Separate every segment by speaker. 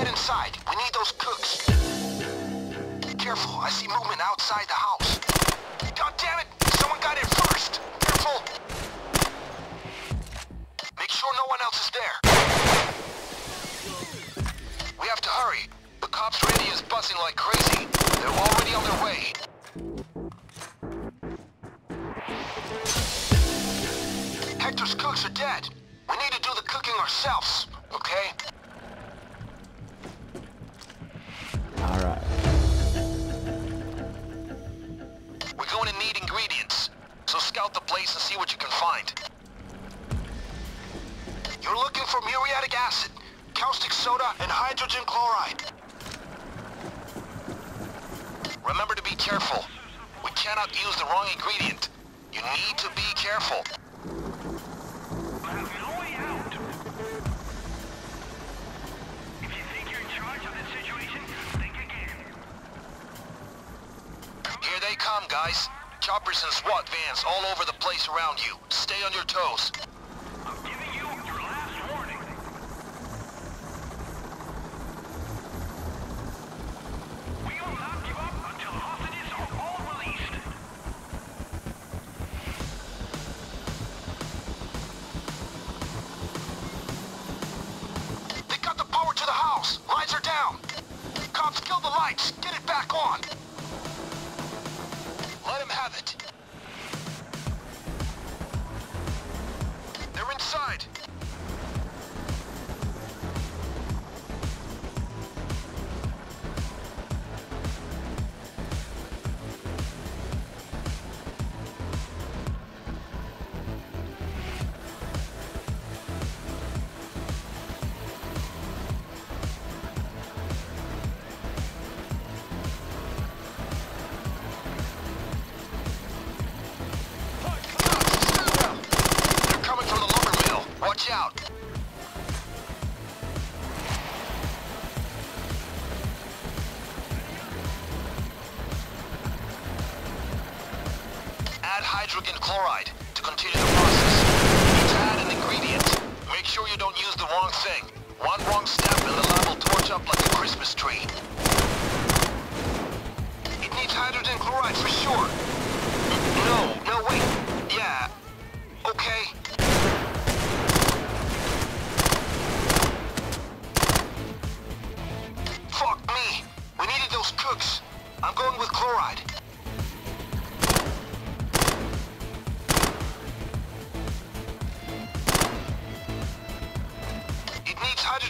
Speaker 1: get inside. We need those cooks. Be Careful, I see movement outside the house. God damn it! Someone got in first! Careful! Make sure no one else is there. We have to hurry. The cops' radio is buzzing like crazy. They're already on their way. Hector's cooks are dead. We need to do the cooking ourselves, okay?
Speaker 2: Alright.
Speaker 1: We're going to need ingredients, so scout the place and see what you can find. You're looking for muriatic acid, caustic soda, and hydrogen chloride. Remember to be careful. We cannot use the wrong ingredient. You need to be careful. Come, guys. Choppers and SWAT vans all over the place around you. Stay on your toes. Out. Add hydrogen chloride to continue the process. To add an ingredient. Make sure you don't use the wrong thing. One wrong step and the lab will torch up like a Christmas tree. It needs hydrogen chloride for sure.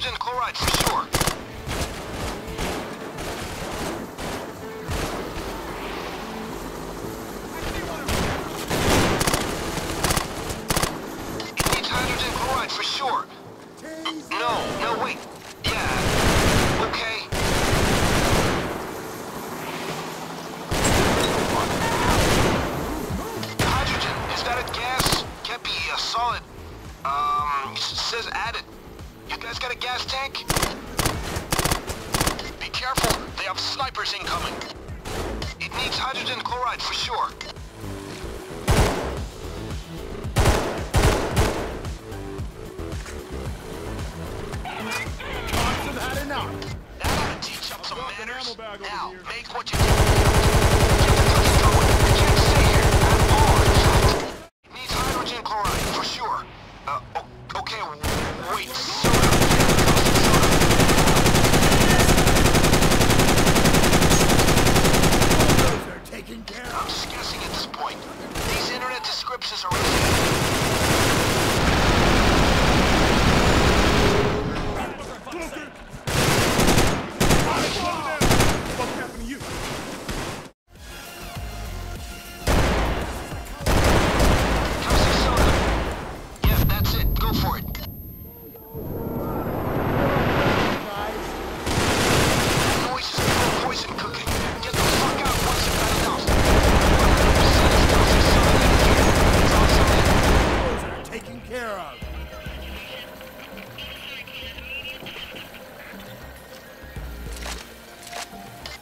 Speaker 1: Hydrogen chloride for sure. It needs hydrogen chloride for sure. No, no, wait. Yeah. Okay. Hydrogen, is that a gas? Can't be a solid. Um, says added. You guys got a gas tank? Be careful, they have snipers incoming. It needs hydrogen chloride for sure.
Speaker 2: Cops have had enough.
Speaker 1: That ought to teach up some manners.
Speaker 2: ammo bag over
Speaker 1: Now, make what you do.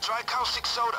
Speaker 1: Try caustic soda.